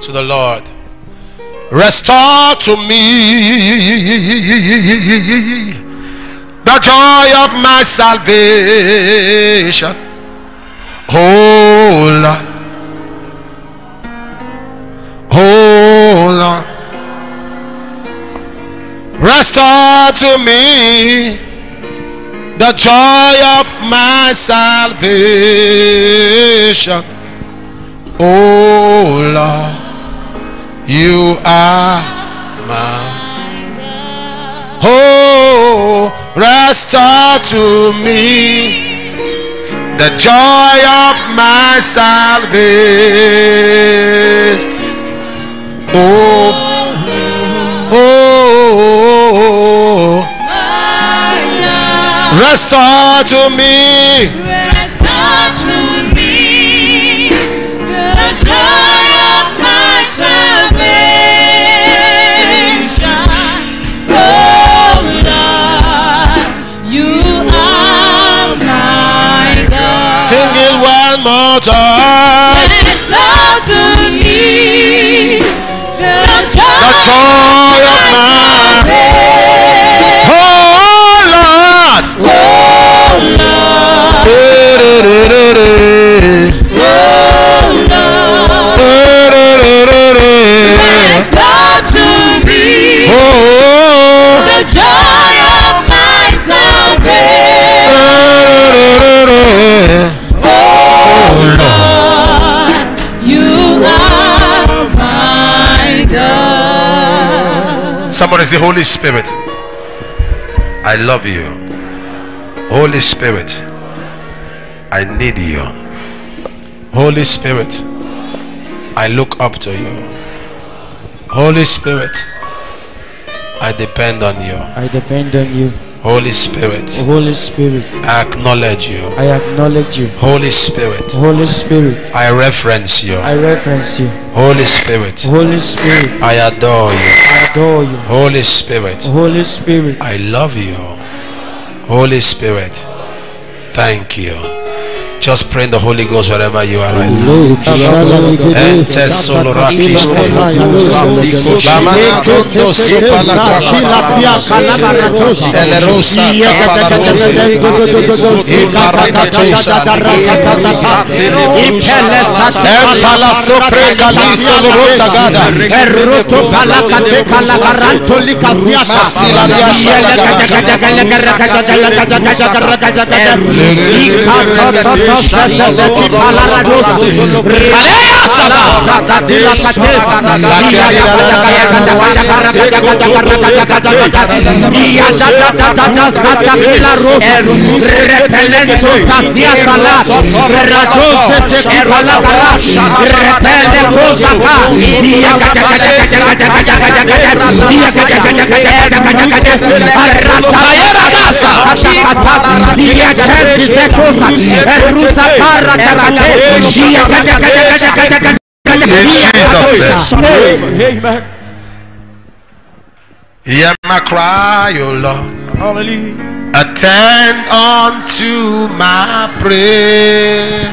to the Lord. Restore to me the joy of my salvation. Oh Lord. Oh Lord. Restore to me the joy of my salvation. Oh Lord, you are mine. Oh, restore to me the joy of my salvation. Oh, oh, restore to me. Restore to me the joy of my salvation. Oh Lord, you are my God. Sing it one more time. Joy, of my oh Lord. Oh Lord, Somebody say, Holy Spirit, I love you. Holy Spirit, I need you. Holy Spirit, I look up to you. Holy Spirit, I depend on you. I depend on you. Holy Spirit, Holy Spirit, I acknowledge you. I acknowledge you. Holy Spirit, Holy Spirit, I reference you. I reverence you. Holy Spirit, Holy Spirit, I adore you. I adore you. Holy Spirit, Holy Spirit, I love you. Holy Spirit, thank you. Just pray in the Holy Ghost wherever you are right now. Ente kozaka. Amen. Hear my cry, O Lord. Hallelujah. Attend unto my prayer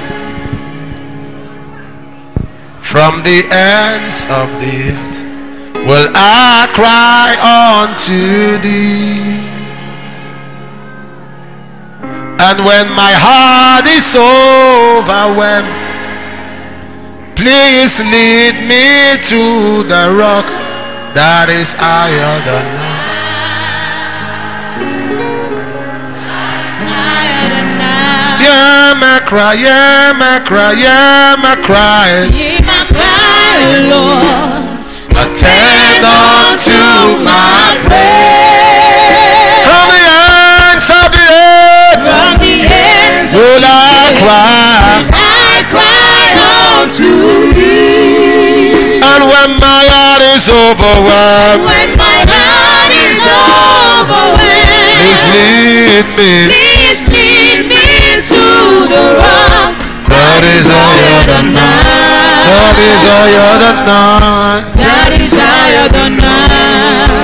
from the ends of the earth. Will I cry unto thee? And when my heart is overwhelmed, please lead me to the rock that is higher than I. Yeah, my cry, yeah, my cry, yeah, my cry. Hear my cry, Lord. Attend unto my prayer. Of I cry. I cry unto thee. And when my heart is overwhelmed, When my heart is overwhelmed, please lead me. please lead me to the rock That is higher than I. That is higher than I. that is higher than I.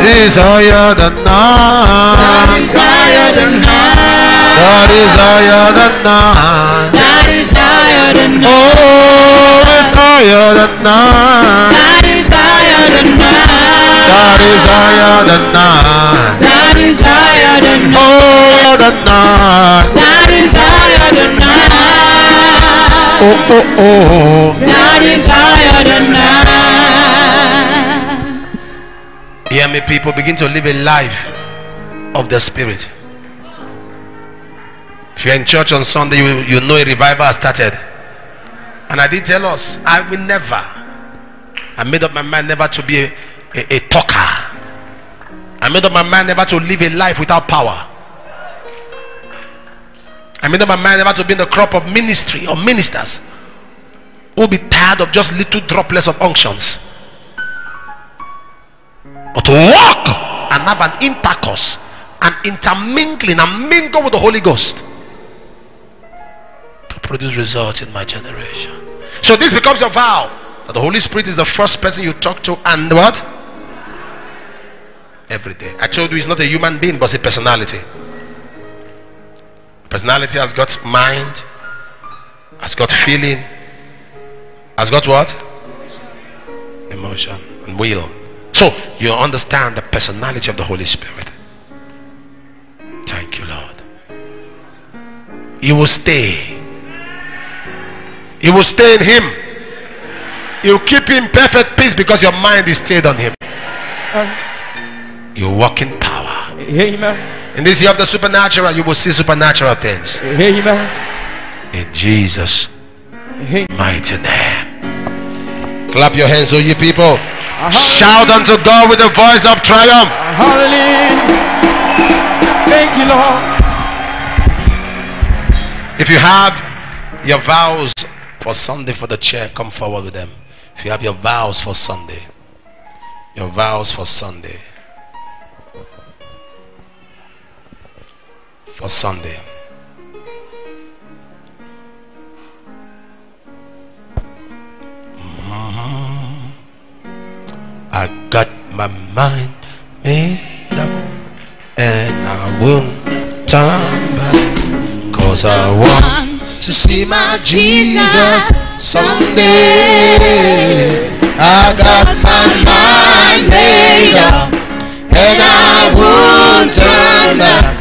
Is higher than That I. is higher than I. That is higher than I. That is higher than I. Oh, it's higher than I. That is higher than I. That is higher than I. That is higher than I. Oh, than I. That is higher than I. Oh, oh, oh. That is higher than I. Hear me, people. Begin to live a life of the Spirit. If you're in church on Sunday, you, you know a revival has started. And I did tell us, I will never. I made up my mind never to be a, a, a talker. I made up my mind never to live a life without power. I made up my mind never to be in the crop of ministry or ministers who will be tired of just little droplets of unctions. But to walk and have an intercourse and intermingling and mingle with the Holy Ghost produce results in my generation. So this becomes your vow that the Holy Spirit is the first person you talk to and what? Every day. I told you he's not a human being, but a personality. Personality has got mind, has got feeling, has got what? Emotion and will. So you understand the personality of the Holy Spirit. Thank you, Lord. You will stay. You will stay in Him. You keep in perfect peace because your mind is stayed on Him. Um, you walk in power. Amen. In this year of the supernatural, you will see supernatural things. Amen. In Jesus' mighty name. Clap your hands, O ye people. Uh-huh. Shout unto God with the voice of triumph. Uh, hallelujah. Thank you, Lord. If you have your vows for Sunday for the chair, come forward with them. If you have your vows for Sunday, your vows for Sunday, for Sunday. Mhm. I got my mind made up and I won't turn back. Cause I want to see my Jesus someday. I got my mind made up and I won't turn back.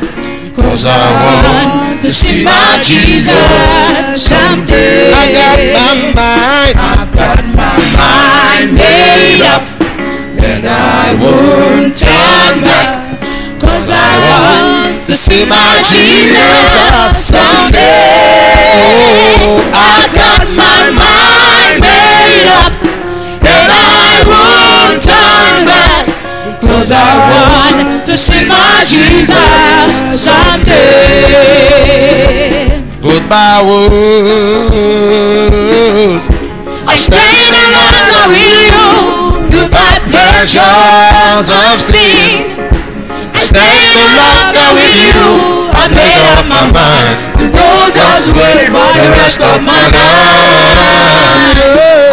Cause I want to see my Jesus someday. I got my mind, I've got my mind made up and I won't turn back. Cause I want to see my Jesus someday. Oh, I got my mind made up and I won't turn back. Cause I want to see my Jesus someday. Goodbye, woes. I'm staying longer with you. Goodbye, pleasures of sleep. I stay no longer with you. I made up my mind to go God's way for the rest of my life.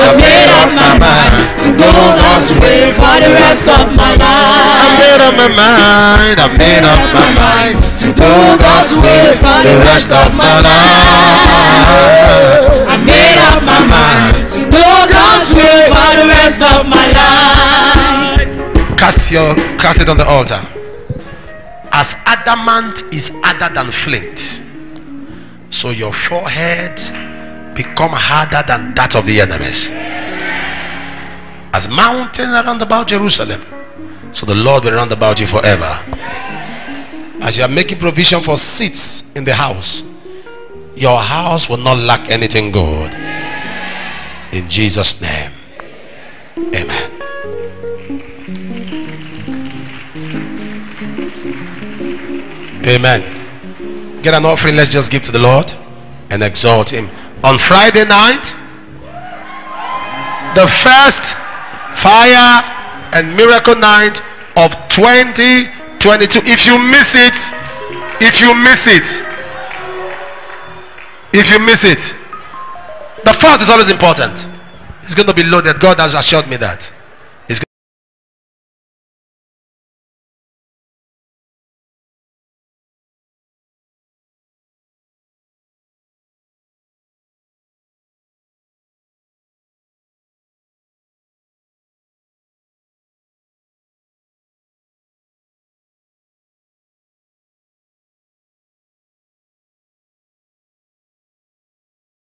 I made up my mind to go God's way for the rest of my life. I made up my mind. I made up my mind to go God's way for the rest of my life. I made up my mind to go God's way for the rest of my life. Cast your cast it on the altar as adamant is harder than flint. So your forehead become harder than that of the enemies. As mountains are round about jerusalem so the lord will round about you forever. As you are making provision for seats in the house your house will not lack anything good. In jesus name amen Amen. Get an offering. Let's just give to the Lord and exalt Him. On Friday night, the first fire and miracle night of 2022. If you miss it, if you miss it, if you miss it, the first is always important. It's going to be loaded. God has assured me that.